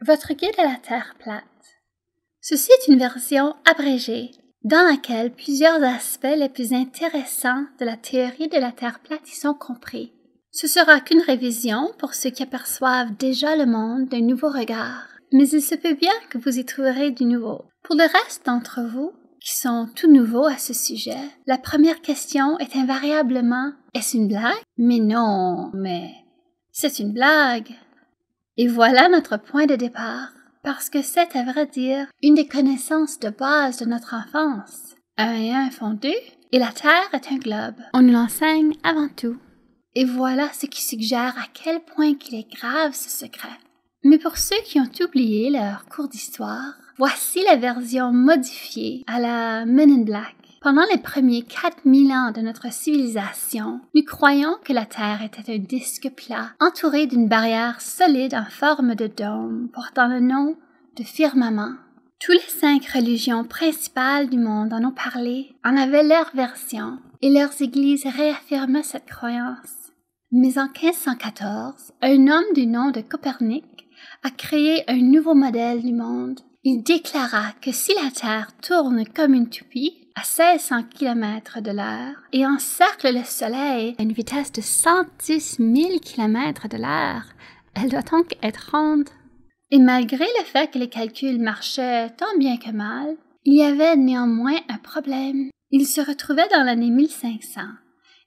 Votre guide à la Terre plate. Ceci est une version abrégée dans laquelle plusieurs aspects les plus intéressants de la théorie de la Terre plate y sont compris. Ce sera qu'une révision pour ceux qui aperçoivent déjà le monde d'un nouveau regard, mais il se peut bien que vous y trouverez du nouveau. Pour le reste d'entre vous, qui sont tout nouveaux à ce sujet, la première question est invariablement Est-ce une blague? Mais non, mais c'est une blague. Et voilà notre point de départ, parce que c'est à vrai dire une des connaissances de base de notre enfance. Un et un font deux, et la Terre est un globe. On nous l'enseigne avant tout. Et voilà ce qui suggère à quel point qu'il est grave ce secret. Mais pour ceux qui ont oublié leur cours d'histoire, voici la version modifiée à la Men in Black. Pendant les premiers 4000 ans de notre civilisation, nous croyons que la Terre était un disque plat entouré d'une barrière solide en forme de dôme portant le nom de firmament. Tous les cinq religions principales du monde en ont parlé, en avaient leur version, et leurs églises réaffirmaient cette croyance. Mais en 1514, un homme du nom de Copernic a créé un nouveau modèle du monde. Il déclara que si la Terre tourne comme une toupie à 1600 km de l'heure et encercle le Soleil à une vitesse de 110 000 km de l'heure, elle doit donc être ronde. Et malgré le fait que les calculs marchaient tant bien que mal, il y avait néanmoins un problème. Il se retrouvait dans l'année 1500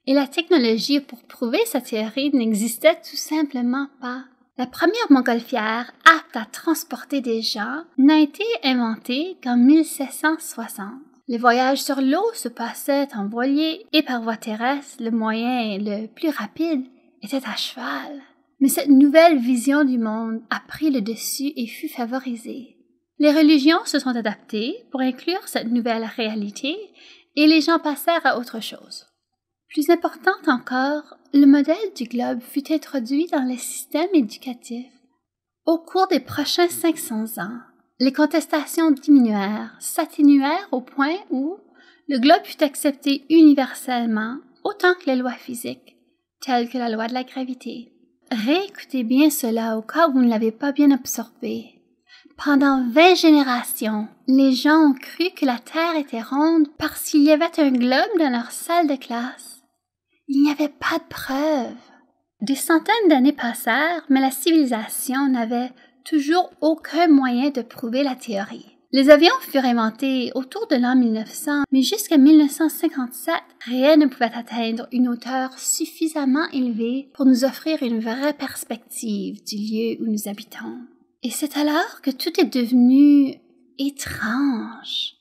et la technologie pour prouver sa théorie n'existait tout simplement pas. La première montgolfière apte à transporter des gens n'a été inventée qu'en 1760. Les voyages sur l'eau se passaient en voilier et par voie terrestre, le moyen le plus rapide était à cheval. Mais cette nouvelle vision du monde a pris le dessus et fut favorisée. Les religions se sont adaptées pour inclure cette nouvelle réalité et les gens passèrent à autre chose. Plus importante encore, le modèle du globe fut introduit dans les systèmes éducatifs. Au cours des prochains 500 ans, les contestations diminuèrent, s'atténuèrent au point où le globe fut accepté universellement autant que les lois physiques, telles que la loi de la gravité. Réécoutez bien cela au cas où vous ne l'avez pas bien absorbé. Pendant vingt générations, les gens ont cru que la Terre était ronde parce qu'il y avait un globe dans leur salle de classe. Il n'y avait pas de preuves. Des centaines d'années passèrent, mais la civilisation n'avait toujours aucun moyen de prouver la théorie. Les avions furent inventés autour de l'an 1900, mais jusqu'à 1957, rien ne pouvait atteindre une hauteur suffisamment élevée pour nous offrir une vraie perspective du lieu où nous habitons. Et c'est alors que tout est devenu étrange.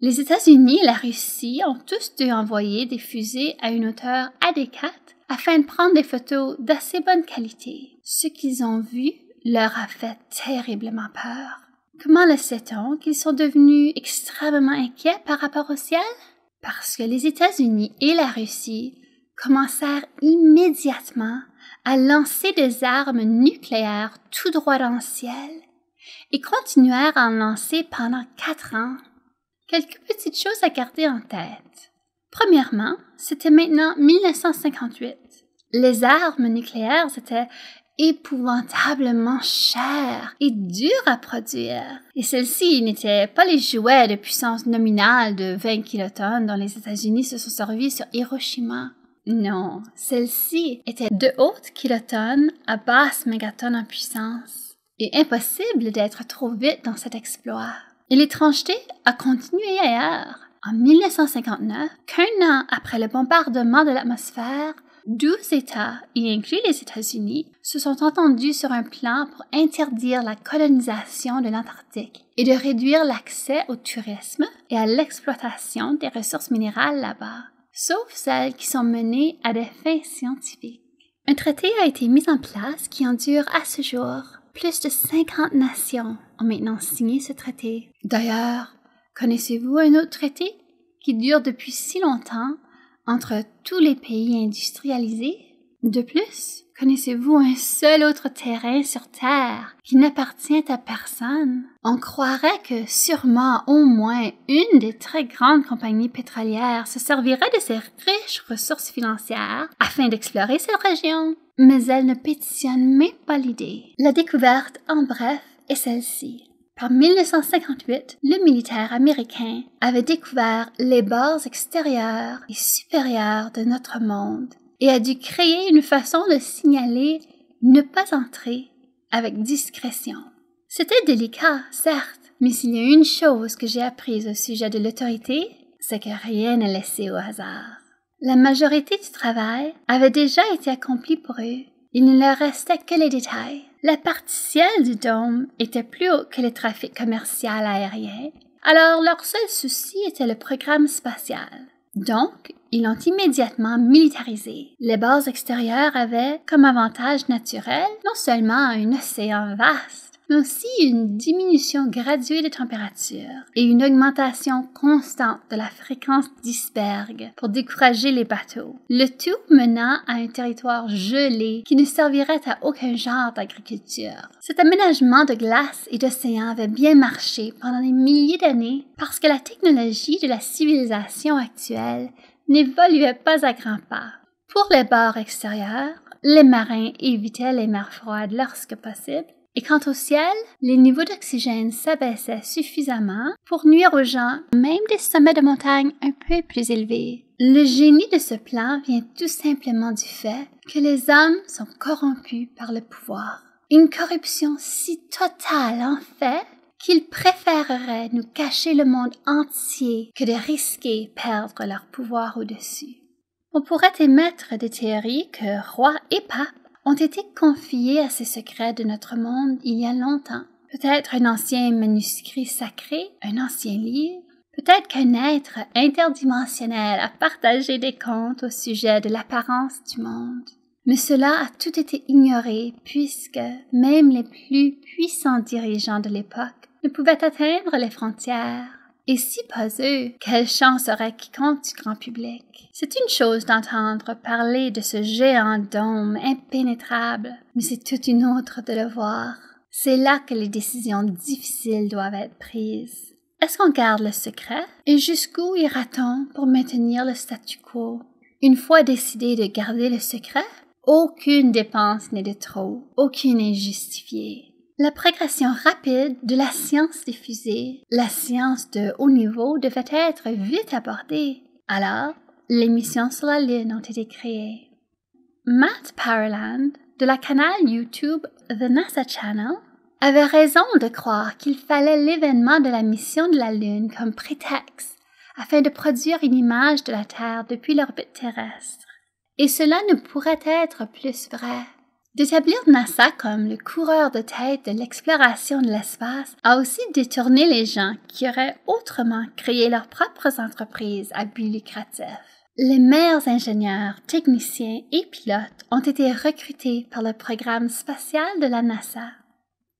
Les États-Unis et la Russie ont tous dû envoyer des fusées à une hauteur adéquate afin de prendre des photos d'assez bonne qualité. Ce qu'ils ont vu leur a fait terriblement peur. Comment le sait-on qu'ils sont devenus extrêmement inquiets par rapport au ciel? Parce que les États-Unis et la Russie commencèrent immédiatement à lancer des armes nucléaires tout droit dans le ciel et continuèrent à en lancer pendant quatre ans quelques petites choses à garder en tête. Premièrement, c'était maintenant 1958. Les armes nucléaires étaient épouvantablement chères et dures à produire. Et celles-ci n'étaient pas les jouets de puissance nominale de 20 kilotonnes dont les États-Unis se sont servis sur Hiroshima. Non, celles-ci étaient de hautes kilotonnes à basse mégatonnes en puissance. Et impossible d'être trop vite dans cet exploit. Et l'étrangeté a continué ailleurs. En 1959, qu'un an après le bombardement de l'atmosphère, 12 États, y inclus les États-Unis, se sont entendus sur un plan pour interdire la colonisation de l'Antarctique et de réduire l'accès au tourisme et à l'exploitation des ressources minérales là-bas, sauf celles qui sont menées à des fins scientifiques. Un traité a été mis en place qui endure à ce jour plus de 50 nations ont maintenant signé ce traité. D'ailleurs, connaissez-vous un autre traité qui dure depuis si longtemps entre tous les pays industrialisés? De plus, connaissez-vous un seul autre terrain sur Terre qui n'appartient à personne? On croirait que sûrement au moins une des très grandes compagnies pétrolières se servirait de ces riches ressources financières afin d'explorer cette région mais elle ne pétitionne même pas l'idée. La découverte, en bref, est celle-ci. Par 1958, le militaire américain avait découvert les bords extérieurs et supérieurs de notre monde et a dû créer une façon de signaler ne pas entrer avec discrétion. C'était délicat, certes, mais s'il y a une chose que j'ai apprise au sujet de l'autorité, c'est que rien n'est laissé au hasard. La majorité du travail avait déjà été accompli pour eux. Il ne leur restait que les détails. La partie ciel du dôme était plus haut que le trafic commercial aérien, alors leur seul souci était le programme spatial. Donc, ils l'ont immédiatement militarisé. Les bases extérieures avaient comme avantage naturel non seulement un océan vaste, mais aussi une diminution graduée de température et une augmentation constante de la fréquence d'icebergs pour décourager les bateaux. Le tout menant à un territoire gelé qui ne servirait à aucun genre d'agriculture. Cet aménagement de glace et d'océan avait bien marché pendant des milliers d'années parce que la technologie de la civilisation actuelle n'évoluait pas à grands pas. Pour les bords extérieurs, les marins évitaient les mers froides lorsque possible et quant au ciel, les niveaux d'oxygène s'abaissaient suffisamment pour nuire aux gens, même des sommets de montagne un peu plus élevés. Le génie de ce plan vient tout simplement du fait que les hommes sont corrompus par le pouvoir. Une corruption si totale en fait qu'ils préféreraient nous cacher le monde entier que de risquer perdre leur pouvoir au-dessus. On pourrait émettre des théories que rois et papes ont été confiés à ces secrets de notre monde il y a longtemps. Peut-être un ancien manuscrit sacré, un ancien livre, peut-être qu'un être interdimensionnel a partagé des contes au sujet de l'apparence du monde. Mais cela a tout été ignoré puisque même les plus puissants dirigeants de l'époque ne pouvaient atteindre les frontières et si pas eux, quelle chance aurait quiconque du grand public? C'est une chose d'entendre parler de ce géant dôme impénétrable, mais c'est toute une autre de le voir. C'est là que les décisions difficiles doivent être prises. Est-ce qu'on garde le secret? Et jusqu'où ira-t-on pour maintenir le statu quo? Une fois décidé de garder le secret, aucune dépense n'est de trop, aucune est justifiée. La progression rapide de la science diffusée, la science de haut niveau devait être vite abordée. Alors, les missions sur la Lune ont été créées. Matt Powerland, de la canal YouTube The NASA Channel, avait raison de croire qu'il fallait l'événement de la mission de la Lune comme prétexte afin de produire une image de la Terre depuis l'orbite terrestre. Et cela ne pourrait être plus vrai. D'établir NASA comme le coureur de tête de l'exploration de l'espace a aussi détourné les gens qui auraient autrement créé leurs propres entreprises à but lucratif. Les meilleurs ingénieurs, techniciens et pilotes ont été recrutés par le programme spatial de la NASA.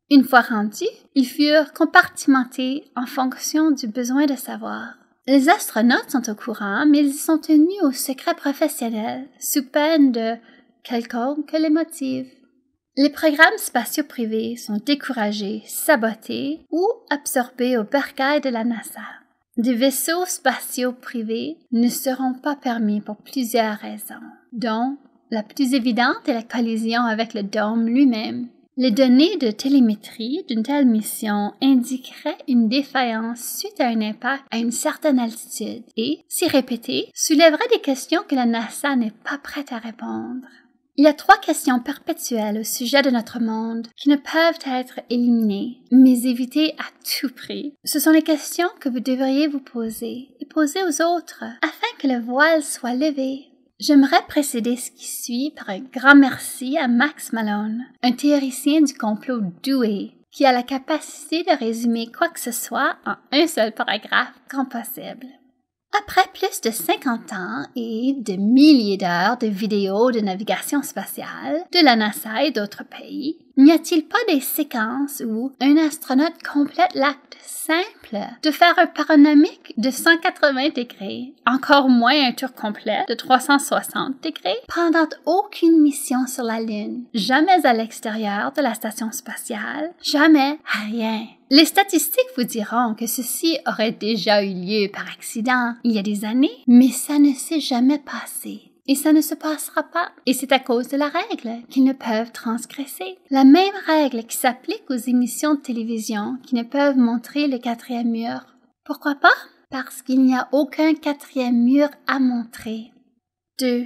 Une fois rendus, ils furent compartimentés en fonction du besoin de savoir. Les astronautes sont au courant, mais ils sont tenus au secret professionnel, sous peine de quelconque les motive. Les programmes spatiaux privés sont découragés, sabotés ou absorbés au bercail de la NASA. Des vaisseaux spatiaux privés ne seront pas permis pour plusieurs raisons, dont la plus évidente est la collision avec le dôme lui-même. Les données de télémétrie d'une telle mission indiqueraient une défaillance suite à un impact à une certaine altitude et, si répétée, soulèveraient des questions que la NASA n'est pas prête à répondre. Il y a trois questions perpétuelles au sujet de notre monde qui ne peuvent être éliminées, mais évitées à tout prix. Ce sont les questions que vous devriez vous poser et poser aux autres afin que le voile soit levé. J'aimerais précéder ce qui suit par un grand merci à Max Malone, un théoricien du complot doué qui a la capacité de résumer quoi que ce soit en un seul paragraphe quand possible. Après plus de 50 ans et de milliers d'heures de vidéos de navigation spatiale de la NASA et d'autres pays, n'y a-t-il pas des séquences où un astronaute complète l'acte simple de faire un panoramique de 180 degrés, encore moins un tour complet de 360 degrés, pendant aucune mission sur la Lune, jamais à l'extérieur de la station spatiale, jamais rien? Les statistiques vous diront que ceci aurait déjà eu lieu par accident il y a des années, mais ça ne s'est jamais passé. et ça ne se passera pas. Et c'est à cause de la règle qu'ils ne peuvent transgresser. La même règle qui s'applique aux émissions de télévision qui ne peuvent montrer le quatrième mur. Pourquoi pas? Parce qu'il n'y a aucun quatrième mur à montrer. 2.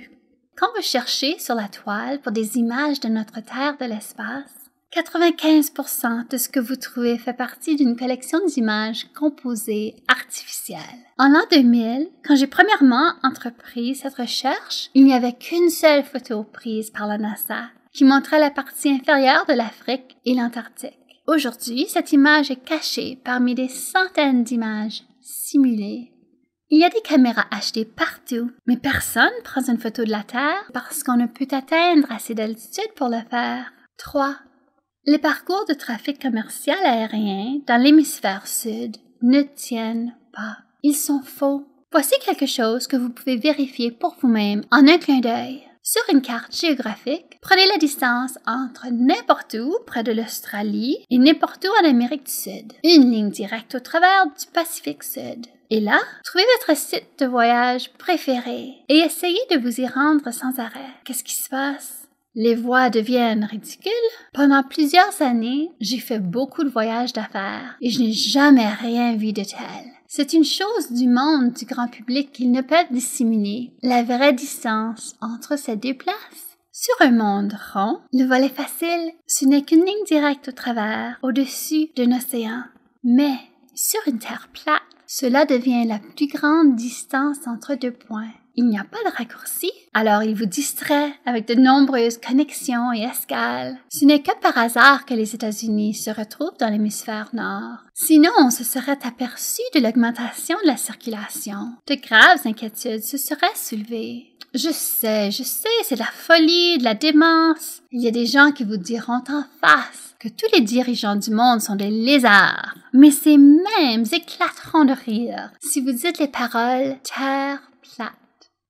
Quand vous cherchez sur la toile pour des images de notre Terre de l'espace, 95% de ce que vous trouvez fait partie d'une collection d'images composées artificielles. En l'an 2000, quand j'ai premièrement entrepris cette recherche, il n'y avait qu'une seule photo prise par la NASA qui montrait la partie inférieure de l'Afrique et l'Antarctique. Aujourd'hui, cette image est cachée parmi des centaines d'images simulées. Il y a des caméras achetées partout, mais personne prend une photo de la Terre parce qu'on ne peut atteindre assez d'altitude pour le faire. 3. Les parcours de trafic commercial aérien dans l'hémisphère sud ne tiennent pas. Ils sont faux. Voici quelque chose que vous pouvez vérifier pour vous-même en un clin d'œil. Sur une carte géographique, prenez la distance entre n'importe où près de l'Australie et n'importe où en Amérique du Sud. Une ligne directe au travers du Pacifique Sud. Et là, trouvez votre site de voyage préféré et essayez de vous y rendre sans arrêt. Qu'est-ce qui se passe? Les voies deviennent ridicules. Pendant plusieurs années, j'ai fait beaucoup de voyages d'affaires et je n'ai jamais rien vu de tel. C'est une chose du monde du grand public qu'ils ne peuvent dissimuler, la vraie distance entre ces deux places. Sur un monde rond, le volet facile, ce n'est qu'une ligne directe au travers, au-dessus d'un océan. Mais sur une terre plate, cela devient la plus grande distance entre deux points il n'y a pas de raccourci, alors il vous distrait avec de nombreuses connexions et escales. Ce n'est que par hasard que les États-Unis se retrouvent dans l'hémisphère nord. Sinon, on se serait aperçu de l'augmentation de la circulation. De graves inquiétudes se seraient soulevées. Je sais, je sais, c'est de la folie, de la démence. Il y a des gens qui vous diront en face que tous les dirigeants du monde sont des lézards. Mais ces mêmes éclateront de rire si vous dites les paroles terre plate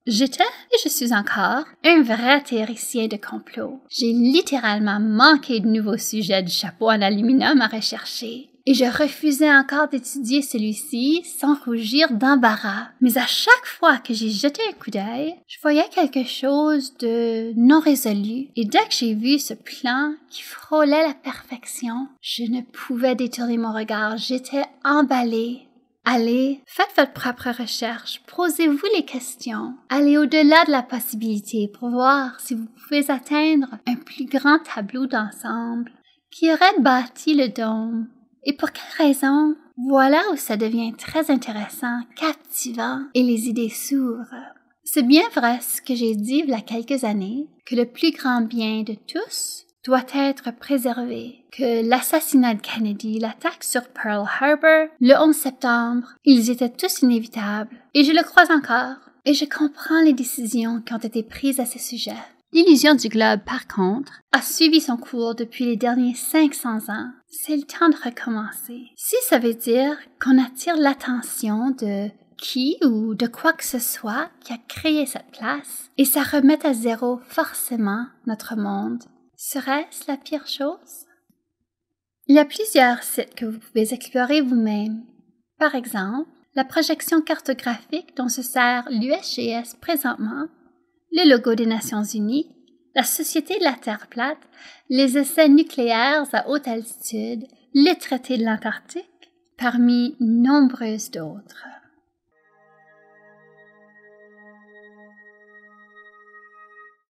J'étais et je suis encore un vrai théoricien de complot. J'ai littéralement manqué de nouveaux sujets de chapeau en aluminium à rechercher. Et je refusais encore d'étudier celui-ci sans rougir d'embarras. Mais à chaque fois que j'ai jeté un coup d'œil, je voyais quelque chose de non résolu. Et dès que j'ai vu ce plan qui frôlait la perfection, je ne pouvais détourner mon regard. J'étais emballée Allez, faites votre propre recherche, posez-vous les questions, allez au-delà de la possibilité pour voir si vous pouvez atteindre un plus grand tableau d'ensemble qui aurait bâti le dôme. Et pour quelle raison? Voilà où ça devient très intéressant, captivant et les idées s'ouvrent. C'est bien vrai ce que j'ai dit il y a quelques années, que le plus grand bien de tous doit être préservé, que l'assassinat de Kennedy, l'attaque sur Pearl Harbor, le 11 septembre, ils étaient tous inévitables, et je le crois encore, et je comprends les décisions qui ont été prises à ce sujet. L'illusion du globe, par contre, a suivi son cours depuis les derniers 500 ans. C'est le temps de recommencer. Si ça veut dire qu'on attire l'attention de qui ou de quoi que ce soit qui a créé cette place, et ça remet à zéro forcément notre monde, Serait-ce la pire chose? Il y a plusieurs sites que vous pouvez explorer vous-même. Par exemple, la projection cartographique dont se sert l'USGS présentement, le logo des Nations Unies, la Société de la Terre plate, les essais nucléaires à haute altitude, le traité de l'Antarctique, parmi nombreuses d'autres.